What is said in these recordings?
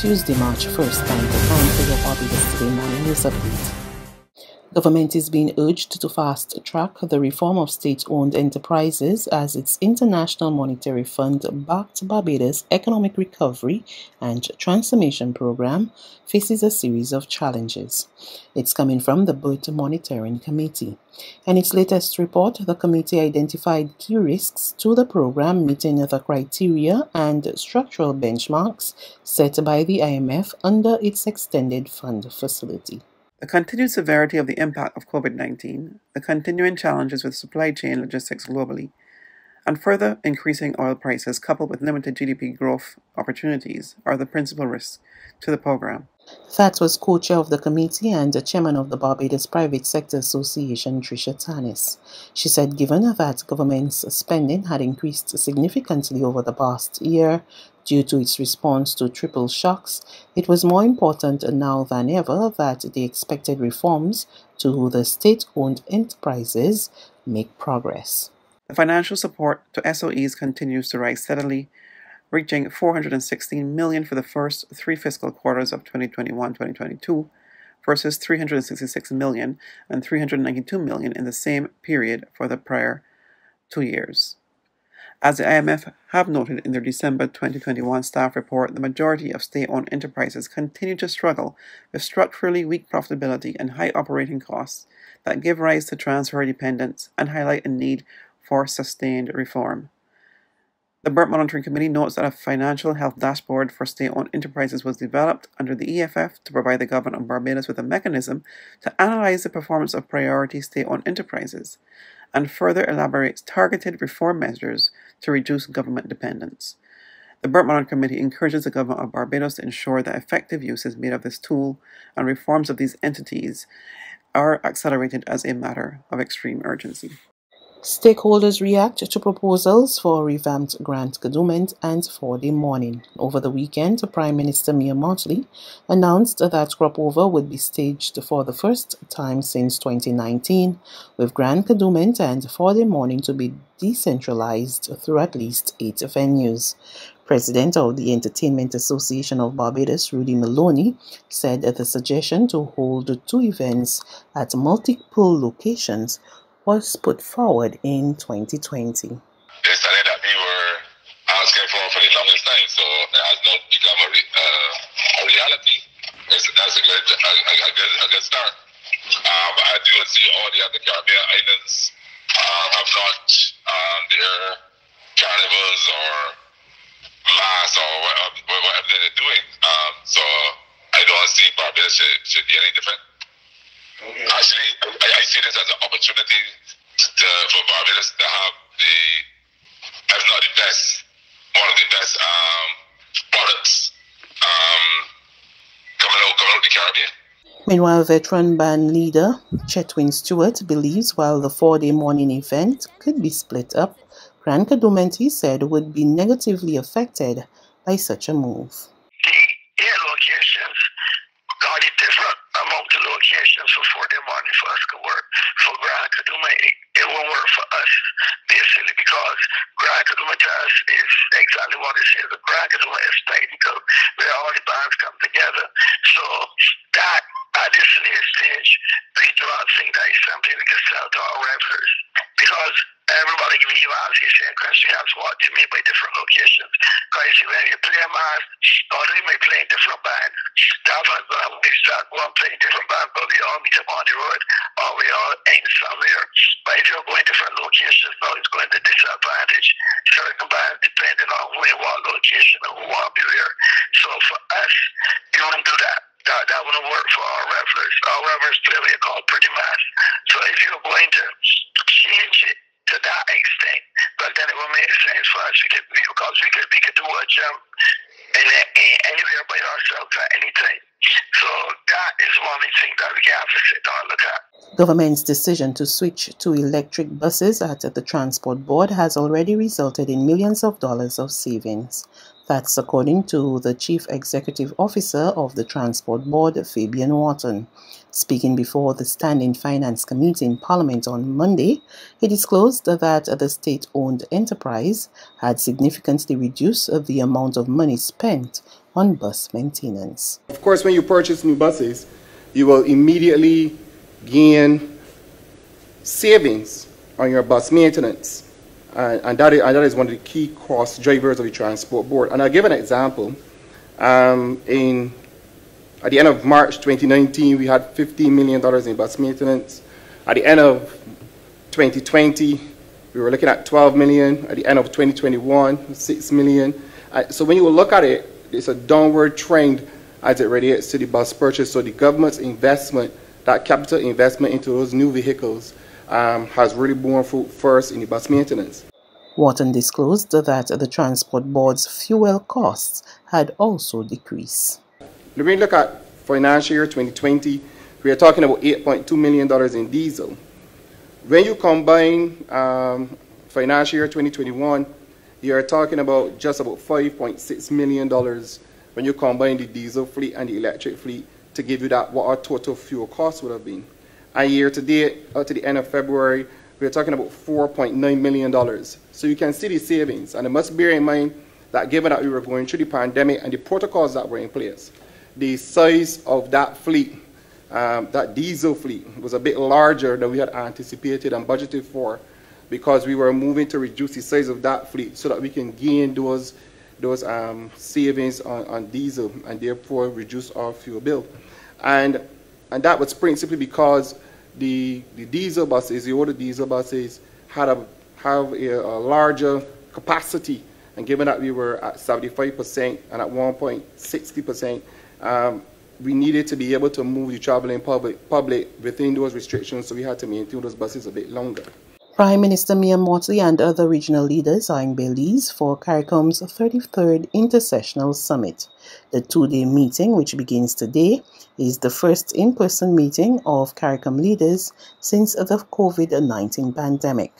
Tuesday, March 1st, time to time for your Barbados Today morning news update. Government is being urged to fast track the reform of state-owned enterprises as its International Monetary Fund backed Barbados Economic Recovery and Transformation Program faces a series of challenges. It's coming from the BERT Monitoring Committee. In its latest report, the committee identified key risks to the program meeting the criteria and structural benchmarks set by the IMF under its extended fund facility. The continued severity of the impact of COVID 19, the continuing challenges with supply chain logistics globally, and further increasing oil prices coupled with limited GDP growth opportunities are the principal risks to the program. That was co-chair of the committee and the chairman of the Barbados Private Sector Association, Trisha Tannis. She said given that government's spending had increased significantly over the past year due to its response to triple shocks, it was more important now than ever that the expected reforms to the state-owned enterprises make progress. The financial support to SOEs continues to rise steadily, reaching 416 million for the first three fiscal quarters of 2021-2022 versus 366 million and 392 million in the same period for the prior two years. As the IMF have noted in their December 2021 staff report, the majority of state-owned enterprises continue to struggle with structurally weak profitability and high operating costs that give rise to transfer dependence and highlight a need for sustained reform. The BERT Monitoring Committee notes that a financial health dashboard for state-owned enterprises was developed under the EFF to provide the government of Barbados with a mechanism to analyze the performance of priority state-owned enterprises and further elaborates targeted reform measures to reduce government dependence. The Monitoring Committee encourages the government of Barbados to ensure that effective use is made of this tool and reforms of these entities are accelerated as a matter of extreme urgency. Stakeholders react to proposals for revamped Grand Kadooment and Foreday Morning. Over the weekend, Prime Minister Mia Mottley announced that crop over would be staged for the first time since 2019, with Grand Kadooment and Foreday Morning to be decentralized through at least eight venues. President of the Entertainment Association of Barbados, Rudy Maloney, said the suggestion to hold two events at multiple locations was put forward in 2020. It's something that we were asking for for the longest time, so it has not become a, re, uh, a reality. It's, a good, a, a, good, a good start. Um, I do see all the other Caribbean islands uh, have not um, their carnivals or mass or whatever, whatever they're doing. Um, so I don't see Barbados should, should be any different. Okay. Actually, I, I, see this as an opportunity to, for Barbados to have the, if not the best, one of the best um, products um, coming out coming out the Caribbean. Meanwhile, veteran band leader Chetwin Stewart believes while the Foreday Morning event could be split up, Grand Kadooment, he said, would be negatively affected by such a move. The air locations got it different locations for Foreday Morning for us to work. For Grand Kadooment, it, it won't work for us, basically, because Grand Kadooment us is exactly what it says. The Grand Kadooment is technical, where all the bands come together. So that at this stage, we do not think that is something we can sell to our revelers because everybody realizes you saying country has what they mean by different locations. Because you when you play a mass, or they may play in different bands, that one's one different but we we somewhere. But if you're going different locations, it's going to disadvantage certain depending on where, what location, and. So for us, you don't do that that, that wouldn't work for our revelers. Our revelers pretty mass. So if you're going to change it to that extent, but then it will make sense for us because we could do a jump in, in anywhere by ourselves. So that is one that we have to sit down and look at. Government's decision to switch to electric buses at the Transport Board has already resulted in millions of dollars of savings. That's according to the Chief Executive Officer of the Transport Board, Fabian Wharton. Speaking before the Standing Finance Committee in Parliament on Monday, he disclosed that the state owned enterprise had significantly reduced the amount of money spent on bus maintenance. Of course, when you purchase new buses, you will immediately gain savings on your bus maintenance. Uh, and, that is, and that is one of the key cost drivers of the Transport Board. And I'll give an example. Um, in at the end of March 2019, we had $15 million in bus maintenance. At the end of 2020, we were looking at 12 million. At the end of 2021, 6 million. Uh, so when you look at it, it's a downward trend as it relates to the bus purchase. So the government's investment, that capital investment into those new vehicles, um, has really borne fruit first in the bus maintenance. Wharton disclosed that the Transport Board's fuel costs had also decreased. When we look at financial year 2020, we are talking about $8.2 million in diesel. When you combine um, financial year 2021, you are talking about just about $5.6 million when you combine the diesel fleet and the electric fleet to give you that what our total fuel cost would have been. And year to date, up to the end of February, we're talking about $4.9 million. So you can see the savings. And it must bear in mind that given that we were going through the pandemic and the protocols that were in place, the size of that fleet, um, that diesel fleet, was a bit larger than we had anticipated and budgeted for because we were moving to reduce the size of that fleet so that we can gain those, those um, savings on, on diesel and therefore reduce our fuel bill. And, and that was principally because the, the diesel buses, the older diesel buses, had a, have a, a larger capacity and given that we were at 75% and at one point 60%, um, we needed to be able to move the traveling public, public within those restrictions, so we had to maintain those buses a bit longer. Prime Minister Mia Mottley and other regional leaders are in Belize for CARICOM's 33rd Intersessional Summit. The two-day meeting, which begins today, is the first in-person meeting of CARICOM leaders since the COVID-19 pandemic.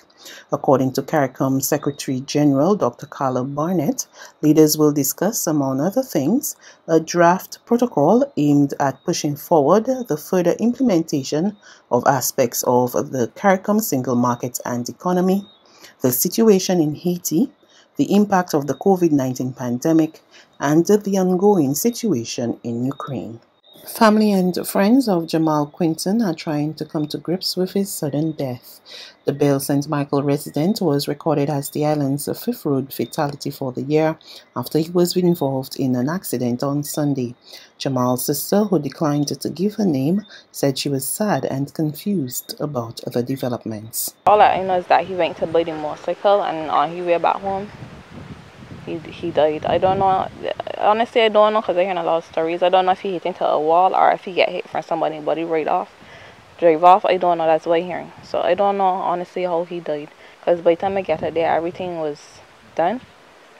According to CARICOM Secretary General Dr. Carla Barnett, leaders will discuss, among other things, a draft protocol aimed at pushing forward the further implementation of aspects of the CARICOM single market and economy, the situation in Haiti, the impact of the COVID 19 pandemic, and the ongoing situation in Ukraine. Family and friends of Jamal Quinton are trying to come to grips with his sudden death. The Bale St. Michael resident was recorded as the island's fifth road fatality for the year after he was involved in an accident on Sunday. Jamal's sister, who declined to give her name, said she was sad and confused about the developments. All I know is that he went to the motorcycle and uh, on his way back home, he, he died. I don't know. Honestly, I don't know because I hear a lot of stories. I don't know if he hit into a wall or if he get hit from somebody body right off, drive off. I don't know. That's what I'm hearing. So I don't know honestly how he died. Because by the time I get there, everything was done.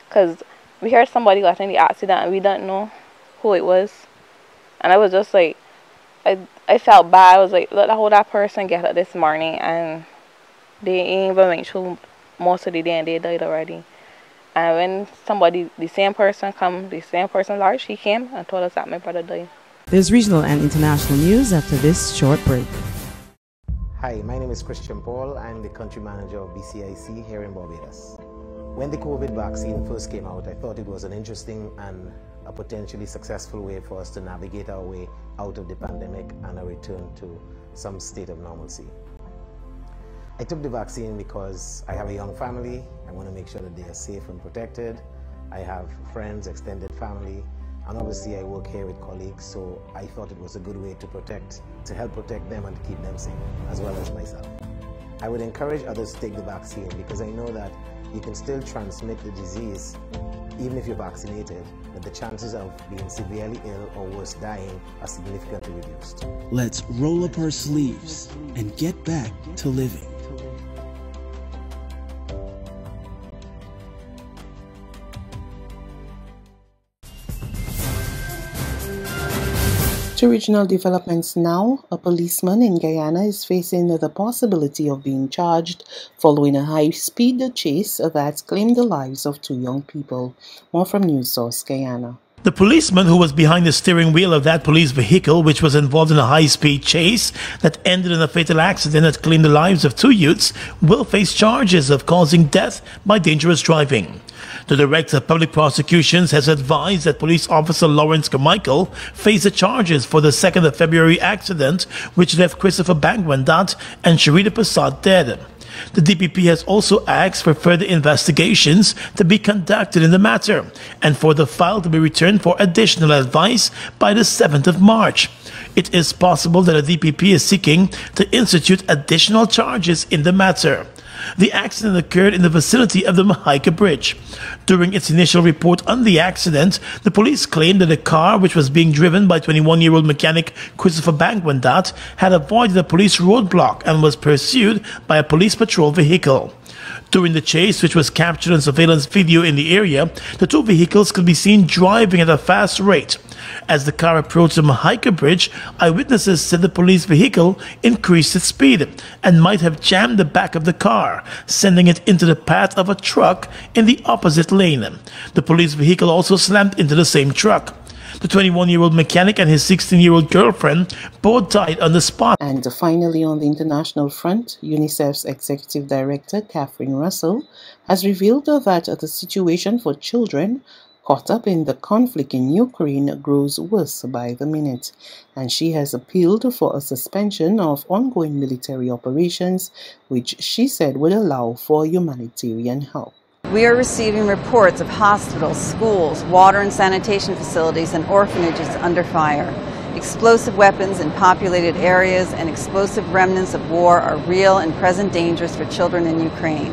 Because we heard somebody got in the accident and we didn't know who it was. And I was just like, I I felt bad. I was like, let how that person get up this morning and they ain't even went through most of the day and they died already. And when somebody, the same person come, the same person large, he came and told us that my brother died. There's regional and international news after this short break. Hi, my name is Christian Paul. I'm the country manager of BCIC here in Barbados. When the COVID vaccine first came out, I thought it was an interesting and a potentially successful way for us to navigate our way out of the pandemic and a return to some state of normalcy. I took the vaccine because I have a young family. I want to make sure that they are safe and protected. I have friends, extended family, and obviously I work here with colleagues, so I thought it was a good way to protect, to help protect them and to keep them safe, as well as myself. I would encourage others to take the vaccine because I know that you can still transmit the disease even if you're vaccinated, but the chances of being severely ill or worse dying are significantly reduced. Let's roll up our sleeves and get back to living. To regional developments now, a policeman in Guyana is facing the possibility of being charged following a high-speed chase that claimed the lives of two young people. More from News Source Guyana. The policeman who was behind the steering wheel of that police vehicle, which was involved in a high speed chase that ended in a fatal accident that claimed the lives of two youths, will face charges of causing death by dangerous driving. The Director of Public Prosecutions has advised that Police Officer Lawrence Carmichael face the charges for the 2nd of February accident which left Christopher Bangwendat and Sharita Prasad dead. The DPP has also asked for further investigations to be conducted in the matter and for the file to be returned for additional advice by the 7th of March. It is possible that the DPP is seeking to institute additional charges in the matter. The accident occurred in the vicinity of the Mahaica Bridge. During its initial report on the accident, the police claimed that a car which was being driven by 21-year-old mechanic Christopher Bangwendat had avoided a police roadblock and was pursued by a police patrol vehicle. During the chase, which was captured on surveillance video in the area, the two vehicles could be seen driving at a fast rate. As the car approached the Mahaica Bridge, eyewitnesses said the police vehicle increased its speed and might have jammed the back of the car, sending it into the path of a truck in the opposite lane. The police vehicle also slammed into the same truck. The 21 year old mechanic and his 16 year old girlfriend both died on the spot. And finally, on the international front, UNICEF's Executive Director, Catherine Russell, has revealed that the situation for children caught up in the conflict in Ukraine grows worse by the minute, and she has appealed for a suspension of ongoing military operations, which she said would allow for humanitarian help. We are receiving reports of hospitals, schools, water and sanitation facilities, and orphanages under fire. Explosive weapons in populated areas and explosive remnants of war are real and present dangers for children in Ukraine.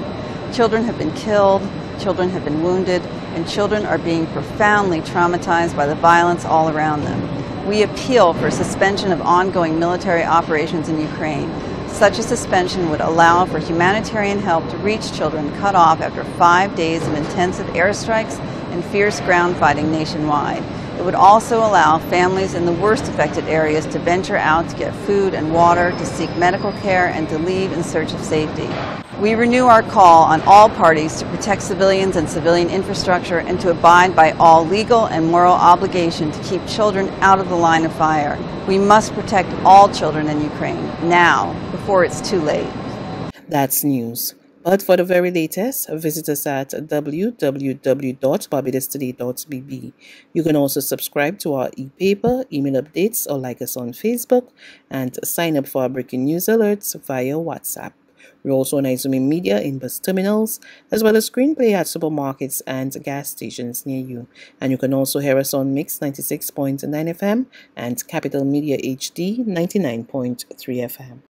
Children have been killed, children have been wounded, and children are being profoundly traumatized by the violence all around them. We appeal for suspension of ongoing military operations in Ukraine such a suspension would allow for humanitarian help to reach children cut off after five days of intensive airstrikes and fierce ground fighting nationwide. It would also allow families in the worst affected areas to venture out to get food and water, to seek medical care, and to leave in search of safety. We renew our call on all parties to protect civilians and civilian infrastructure and to abide by all legal and moral obligation to keep children out of the line of fire. We must protect all children in Ukraine now, before it's too late. That's news. But for the very latest, visit us at www.barbadostoday.bb. You can also subscribe to our e-paper, email updates, or like us on Facebook, and sign up for our breaking news alerts via WhatsApp. We're also on Izumi Media in bus terminals, as well as screenplay at supermarkets and gas stations near you. And you can also hear us on Mix 96.9 FM and Capital Media HD 99.3 FM.